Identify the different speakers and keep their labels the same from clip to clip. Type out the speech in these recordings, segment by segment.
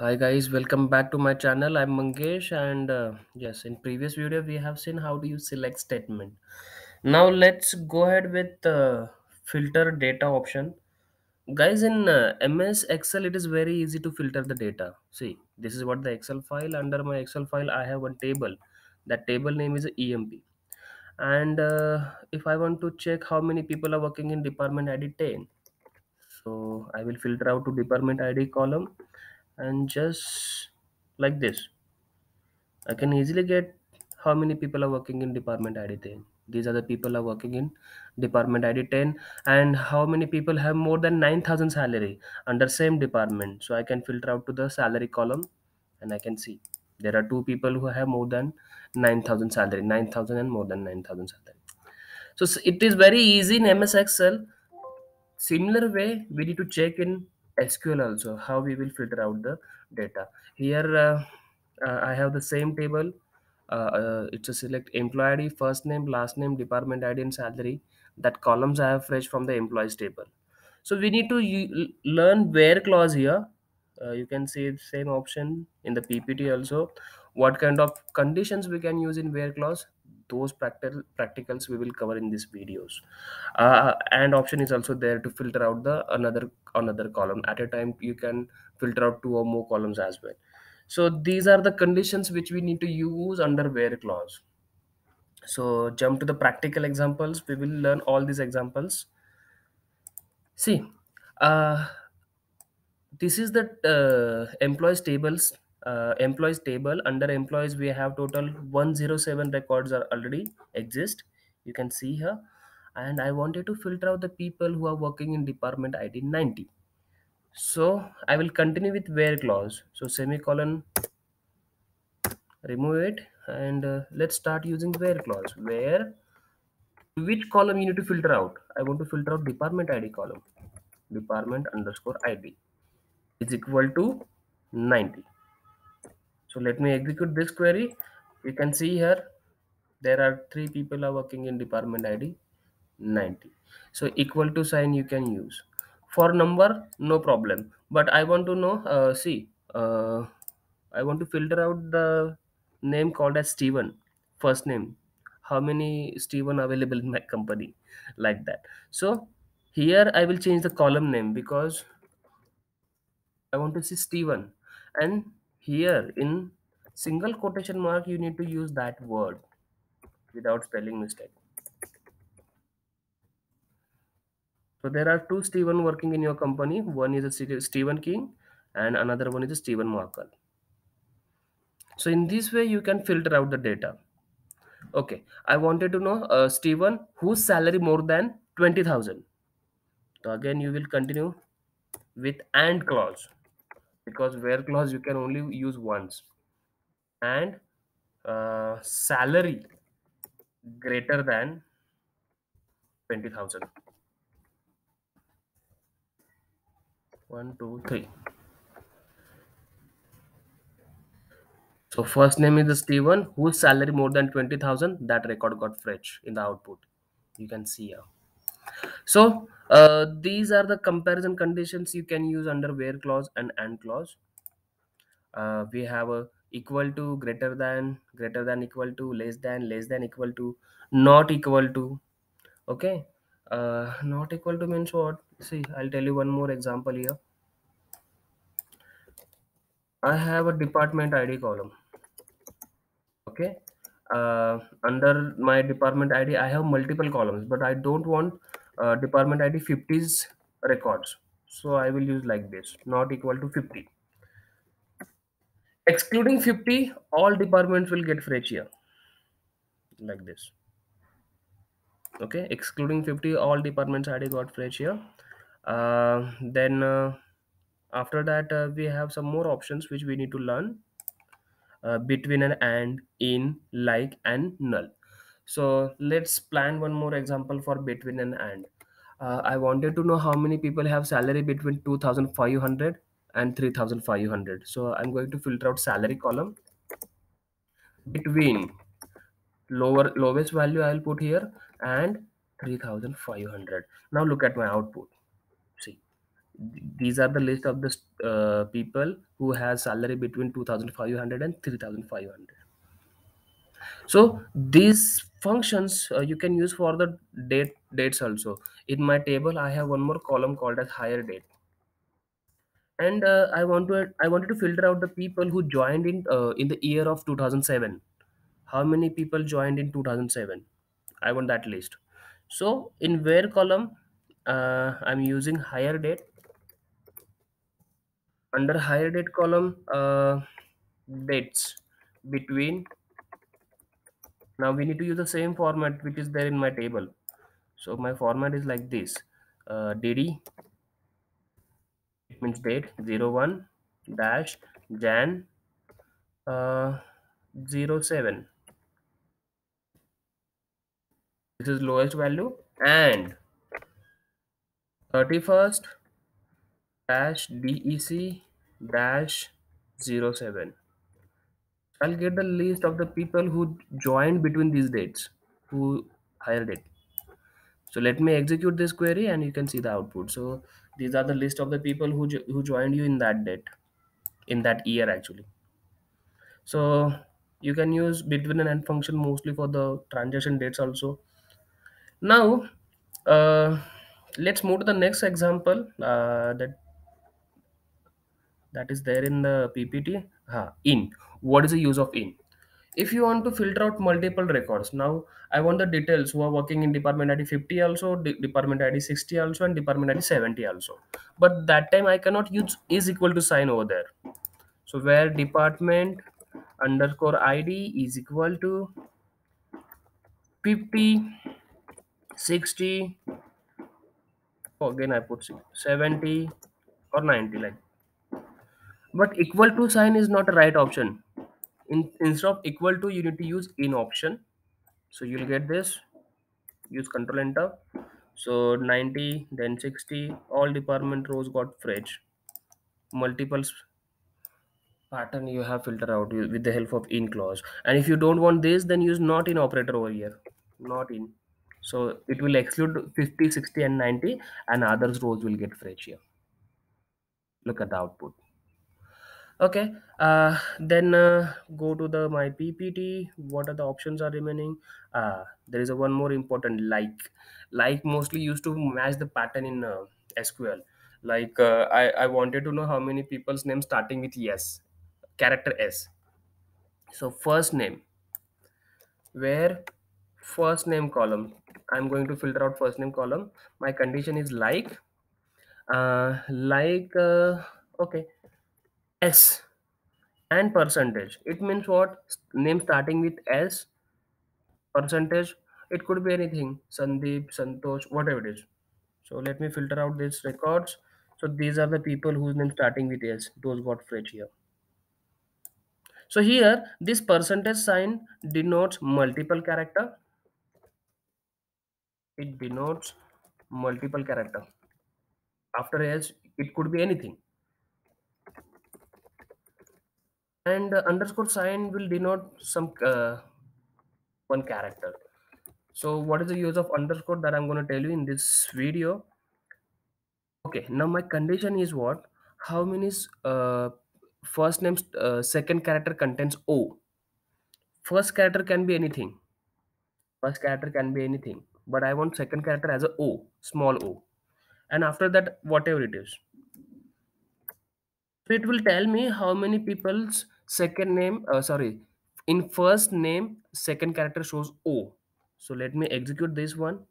Speaker 1: Hi guys, welcome back to my channel. I'm Mangesh and uh, yes, in previous video we have seen how do you select statement. Now let's go ahead with uh, filter data option. Guys in uh, MS Excel it is very easy to filter the data. See, this is what the Excel file under my Excel file I have one table. That table name is EMP. And uh, if I want to check how many people are working in department ID 10, so I will filter out to department ID column and just like this. I can easily get how many people are working in department id 10 these are the people are working in department id 10 and how many people have more than 9000 salary under same department. So i can filter out to the salary column and i can see. There are two people who have more than 9000 salary 9000 and more than 9000 salary. So it is very easy in ms excel. Similar way, we need to check in SQL also how we will filter out the data. Here, uh, uh, I have the same table. Uh, uh, it's a select employee ID, first name, last name, department ID, and salary. That columns I have fetched from the employees table. So we need to learn where clause here. Uh, you can see the same option in the PPT also. What kind of conditions we can use in where clause? Those practical practicals we will cover in these videos. Uh, and option is also there to filter out the another another column. At a time you can filter out two or more columns as well. So these are the conditions which we need to use under where clause. So jump to the practical examples. We will learn all these examples. See uh, this is the uh, employees tables uh, employees table. Under employees we have total 107 records are already exist. You can see here. And i wanted to filter out the people who are working in department id 90 so i will continue with where clause. So semicolon remove it. And uh, let's start using where clause. Where which column you need to filter out? I want to filter out department id column. Department underscore id is equal to 90 So let me execute this query. You can see here there are three people are working in department ID 90. So equal to sign you can use. For number, no problem. But I want to know, uh, see, uh, I want to filter out the name called as Steven, first name. How many Steven available in my company? Like that. So here I will change the column name because I want to see Steven. And here in single quotation mark, you need to use that word without spelling mistake. So there are two Steven working in your company. One is a Ste- Steven King and another one is a Steven Markle. So in this way, you can filter out the data. Okay, I wanted to know uh, Steven whose salary more than 20,000. So again, you will continue with and clause because where clause you can only use once and uh, salary greater than 20,000. One, two, three. So first name is Steven, whose salary more than 20,000. That record got fetched in the output. You can see here. So uh, these are the comparison conditions you can use under where clause and and clause. Uh, we have a equal to, greater than, greater than equal to, less than, less than equal to, not equal to. Okay. Uh, not equal to means what? See, I'll tell you one more example here. I have a department ID column. Okay. Uh, under my department ID, I have multiple columns, but I don't want uh, department ID 50's records. So I will use like this, not equal to 50. Excluding 50, all departments will get fresh here. Like this. Okay. Excluding 50, all departments ID got fresh here. Uh, then uh, after that, uh, we have some more options which we need to learn uh, between an and in like and null so let's plan one more example for between and and. Uh, i wanted to know how many people have salary between 2500 and 3500 so i'm going to filter out salary column between lower lowest value i'll put here and 3500 now look at my output. See these are the list of the uh, people who has salary between 2500 and 3500 so these functions uh, you can use for the date dates also. In my table i have one more column called as hire date. And uh, i want to i wanted to filter out the people who joined in uh, in the year of 2007 how many people joined in 2007 i want that list. So in where column uh, i'm using hire date? Under hire date column uh, dates between now we need to use the same format which is there in my table. So my format is like this. Uh, dd it means date 01 dash jan uh, 07 this is lowest value and 31st dash dec dash 07 i'll get the list of the people who joined between these dates who hired it. So let me execute this query and you can see the output. So these are the list of the people who jo- who joined you in that date in that year actually. So you can use between and end function mostly for the transaction dates also. Now uh, let's move to the next example uh, that that is there in the ppt in what is the use of in if you want to filter out multiple records now i want the details who are working in department id 50 also de- department id 60 also and department id 70 also. But that time i cannot use is equal to sign over there. So where department underscore id is equal to 50 60 oh, again i put 70 or 90 like. But equal to sign is not a right option in instead of equal to you need to use in option. So you'll get this. Use control enter. So 90 then 60 all department rows got fetched multiple s- pattern you have filter out with the help of in clause. And if you don't want this then use not in operator over here. Not in. So it will exclude 50 60 and 90 and others rows will get fetched here. Look at the output okay uh, then uh, go to the my ppt what are the options are remaining? Uh, there is a one more important like like mostly used to match the pattern in uh, sql like uh, I, I wanted to know how many people's name starting with yes character s. So first name. Where first name column? I'm going to filter out first name column. My condition is like uh, like uh, okay s and percentage. It means what? Name starting with s percentage. It could be anything. Sandeep santosh whatever it is. So let me filter out these records. So these are the people whose name starting with s. Those got fetched here. So here this percentage sign denotes multiple character. It denotes multiple character. After s it could be anything and underscore sign will denote some uh, one character. So what is the use of underscore that i'm going to tell you in this video? Okay now my condition is what? How many uh, first name uh, second character contains o? First character can be anything. First character can be anything but i want second character as a o small o. And after that whatever it is. So it will tell me how many people's second name uh, sorry in first name second character shows o. So let me execute this one.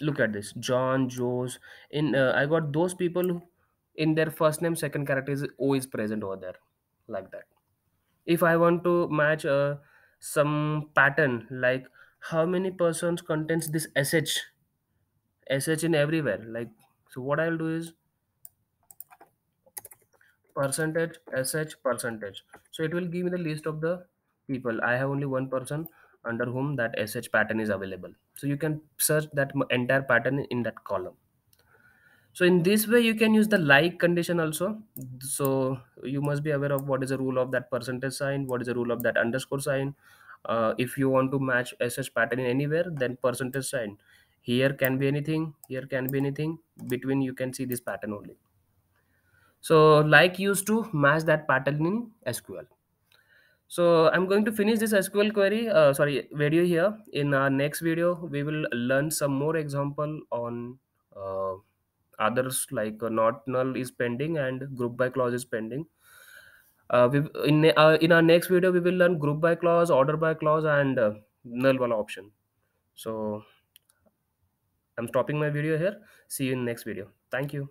Speaker 1: Look at this. John joes in uh, i got those people who- in their first name second character is o is present over there. Like that. If i want to match uh, some pattern like how many persons contains this sh sh in everywhere. Like so what i'll do is percentage sh percentage. So it will give me the list of the people. I have only one person under whom that sh pattern is available. So you can search that entire pattern in that column. So in this way you can use the like condition also. So you must be aware of what is the rule of that percentage sign what is the rule of that underscore sign. Uh, if you want to match sh pattern in anywhere then percentage sign. Here can be anything here can be anything. Between you can see this pattern only so like used to match that pattern in sql so i'm going to finish this sql query uh, sorry video here. In our next video we will learn some more example on uh, others like uh, not null is pending and group by clause is pending. Uh, we in uh, in our next video we will learn group by clause order by clause and uh, null wala option. So i'm stopping my video here. See you in next video. Thank you